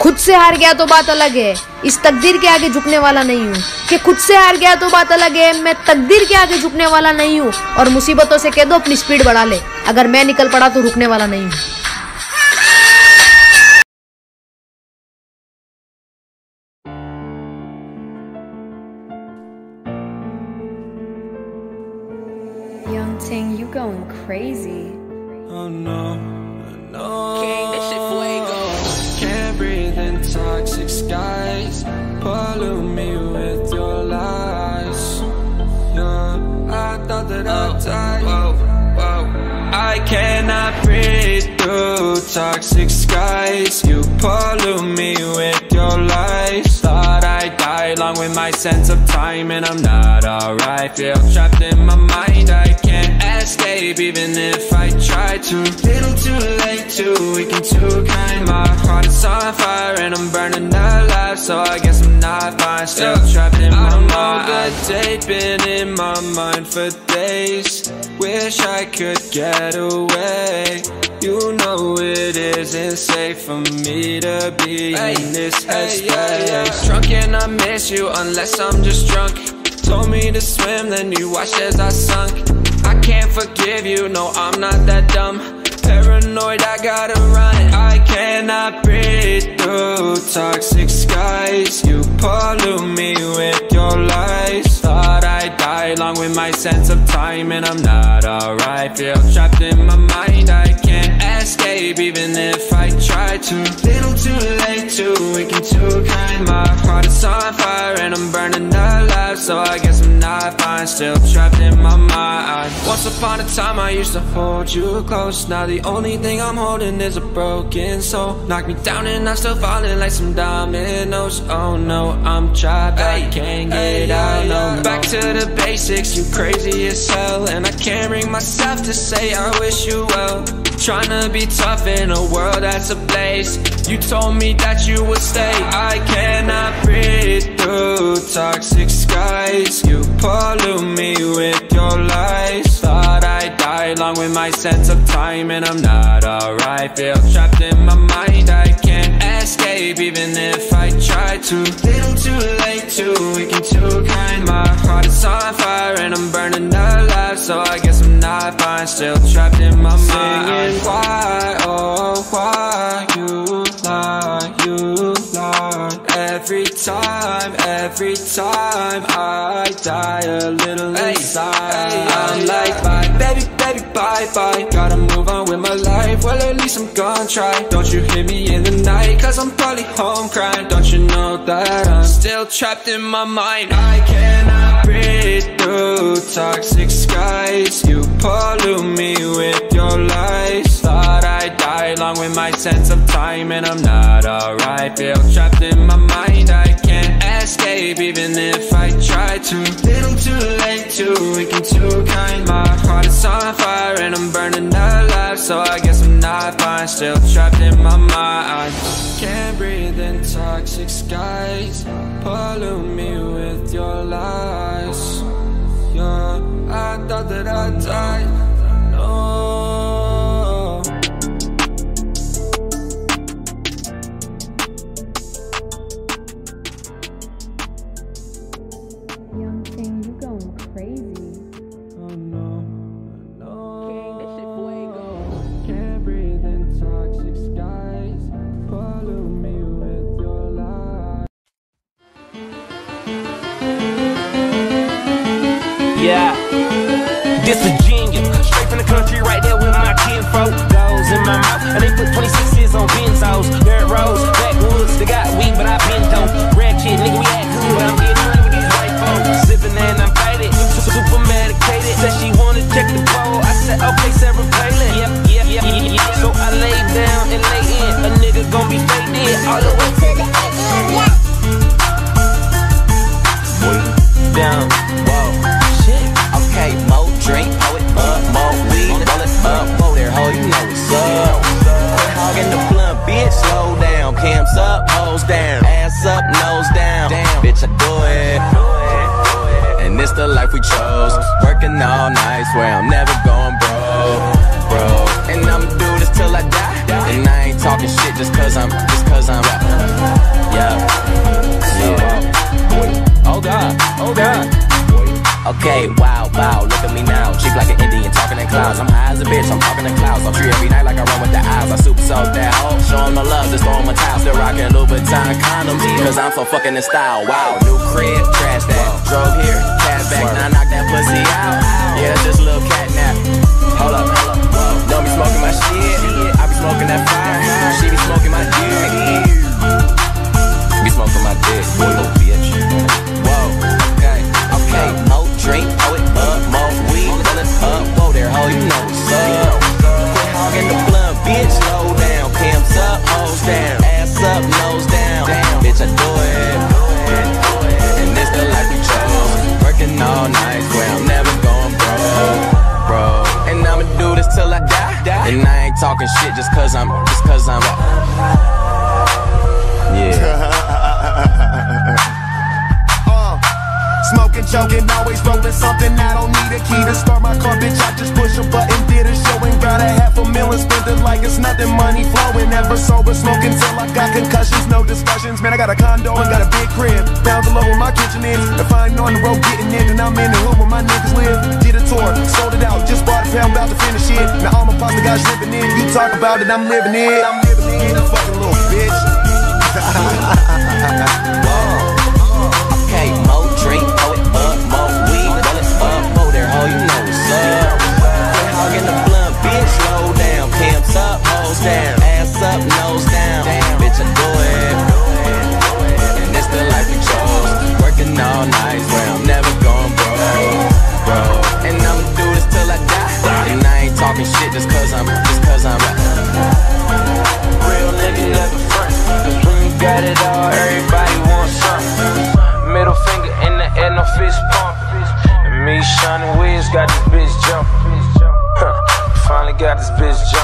खुद से हार गया तो बात अलग है। इस तकदीर के आगे झुकने वाला नहीं हूँ। कि खुद से हार गया तो बात अलग है मैं तकदीर के आगे झुकने वाला नहीं हूँ। और मुसीबतों से कह दो अपनी स्पीड बढ़ा ले। अगर मैं निकल पड़ा तो रुकने वाला नहीं हूँ। Young Ting, you going crazy. Oh no, no. Whoa, whoa. I cannot breathe through toxic skies. You pollute me with your lies. Thought I'd die along with my sense of time, and I'm not alright. Feel trapped in my mind. I can't escape even if I try to. Little too late, too weak and too kind. My heart is on fire and I'm burning alive, so I guess I'm not fine. Still trapped in my mind. Good day been in my mind for days. Wish I could get away. You know it isn't safe for me to be in this headspace. Drunk and I miss you unless I'm just drunk. Told me to swim, then you watched as I sunk. I can't forgive you, no, I'm not that dumb. Paranoid, I gotta run. I cannot breathe through toxic skies. You pollute me with your lies. With my sense of time, and I'm not alright. Feel trapped in my mind, I can't escape even if I try to. Little too late, too weak and too kind. My heart is on fire and I'm burning alive, so I guess I'm not fine. Still trapped in my mind. Once upon a time, I used to hold you close. Now the only thing I'm holding is a broken soul. Knock me down and I'm still falling like some dominoes. Oh no, I'm trapped, I can't get out. No, no. Back to the basics, you crazy as hell, and I can't bring myself to say I wish you well. Trying to be tough in a world that's a place You told me that you would stay. I cannot breathe through toxic skies. You pollute me with your lies. Thought I'd die along with my sense of time, and I'm not alright. Feel trapped in my mind. I can't escape even if I try to. Little too late, too weak and too kind. My heart is on fire and I'm burning alive, so I guess I'm not fine. Still trapped in my mind. Singing why, oh why you lie, you lie. Every time, every time I die a little inside. I'm like bye, baby, baby, bye, bye. Gotta move on with my life. Well, at least I'm gonna try. Don't you hear me in the night? Cause I'm probably home crying. Don't you know that I'm still trapped in my mind? I cannot breathe through toxic skies. You pollute me with your lies. Thought I'd die along with my sense of time, and I'm not alright. Feel trapped in my mind. I can't escape even if I try to. Little too late, too weak and too kind. My heart is on fire and I'm burning alive, so I guess I'm not fine. Still trapped in my mind. Can't breathe in toxic skies. Pollute me with your lies. Yeah, this a genius. Straight from the country, right there with my kinfolk. Goes in my mouth, and they put 26s on benzos. Dirt roads, backwoods, they got weed, but I been dope. Ratchet, nigga, we act bitch, I do it. And it's the life we chose. Working all nights where I'm never going broke, bro. And I'ma do this till I die. And I ain't talking shit just cause I'm, just cause I'm. Yeah. yeah. Oh God, oh God. Okay wow, look at me now. Cheap like an Indian, talking in clouds. I'm high as a bitch, I'm talking in clouds. I'm free every night like I run with the eyes. I super soak that hoe. Show no love, just throw 'em a towel. Still rocking Louboutin condoms, cause I'm so fucking in style. Wow, new crib, trash that. Drove here, cash back, now knock that pussy out. Yeah, just a little cat nap. Hold up, hold up. Don't be smoking my shit. I be smoking that fire. She be smoking my dick. Talking shit just cause I'm, just cause I'm. Yeah. Uh, Smoking, joking, always rolling something. I don't need a key to start my car, bitch. I just push a button, did a show, got a half a million. Spent it like it's nothing, money flowing. Never sober, smoking till I got concussions, no discussions. Man, I got a condo and got a big crib. Down below where my kitchen is. If I ain't on the road getting in, and I'm in the hood where my niggas live. Did a tour, sold it out, just bought a pound, about to finish it. Now all my pasta guys living in. You talk about it, I'm living it. I'm living it, fucking little bitch. down, ass up, nose down. Damn. Bitch, I do it. And it's the life we chose. Working all night, where I'm never going broke. Bro. And I'ma do this till I die. And I ain't talking shit just cause I'm, just cause I'm. Real nigga never front. Cause when you got it all, everybody wants something. Middle finger in the air, no fist pump. And me, shining Wiz, got this bitch jumping. Huh. Finally got this bitch jumping.